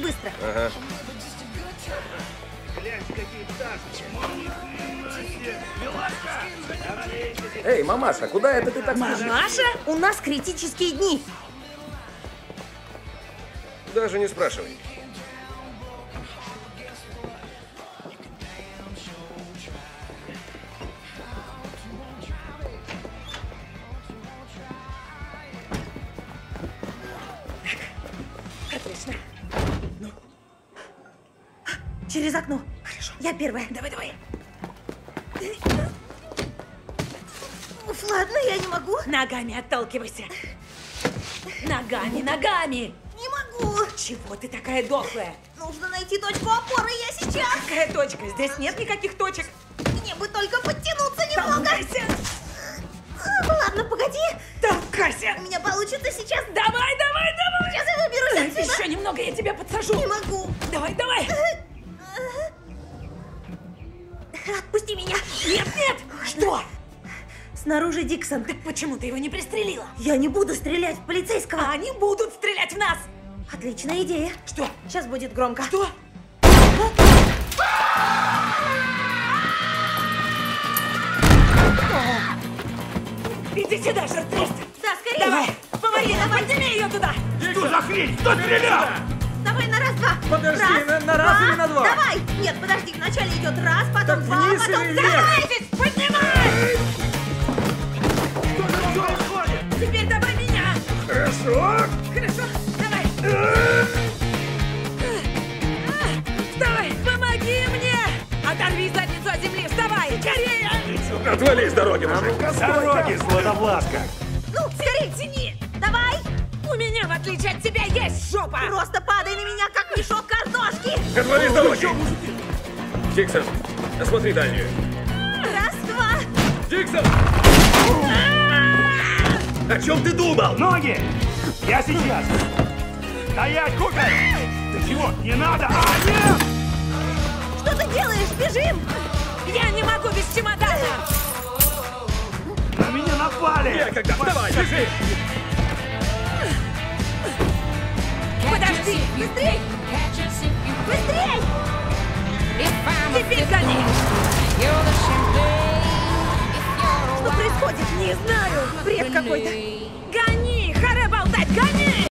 быстро. Ага. Эй, мамаша, куда это ты так спешишь? Маша, у нас критические дни. Даже не спрашивай. Отлично. Ну. Через окно. Хорошо. Я первая. Давай, давай. Уф, ладно, я не могу. Ногами отталкивайся. Ногами, ногами. Не могу. Чего ты такая дохлая? Нужно найти точку опоры, я сейчас. Какая точка? Здесь нет никаких точек. Мне бы только подтянуться немного. Толкайся. Ладно, погоди. Толкайся. У меня получится сейчас. Давай. Сейчас я выберусь отсюда. Еще немного, я тебя подсажу. Не могу. Давай, давай. Отпусти меня. Нет, нет. Что? Снаружи Диксон. Так почему ты его не пристрелила? Я не буду стрелять в полицейского. А они будут стрелять в нас. Отличная идея. Что? Сейчас будет громко. Что? Иди сюда, жертвист. Да, скорее. Давай, помоги нам, подними ее туда. Что за хрень? Кто стрелял? Давай на раз-два. Подожди, раз, на- на раз два. или на два? Давай. Нет, подожди, вначале идет раз, потом Так два, вниз потом... или Давай! Давайте, поднимай! Что там происходит? Теперь давай меня. Хорошо. Хорошо, давай. Вставай, помоги мне. Оторви задницу от земли, вставай, скорее. Отвали с дороги, мужик. С дороги, Златовласка! Ну, скорее тяни. У меня, в отличие от тебя, есть жопа. Просто падай на меня, как мешок картошки! Отвали с дороги. Диксон, осмотри дальнюю. Раз, два! Диксон! О чем ты думал? Ноги! Я сейчас! Стоять, Кукер! Ты чего? Не надо! А, нет! Что ты делаешь? Бежим! Я не могу без чемодана. На меня напали! Некогда, вставай, бежи! Быстрей! Быстрей! Теперь гони! Что происходит? Не знаю! Бред какой-то! Гони! Харе болтать! Гони!